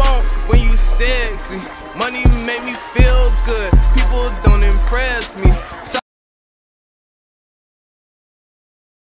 want when you sexy. Money make me feel good. People don't impress me.